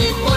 是。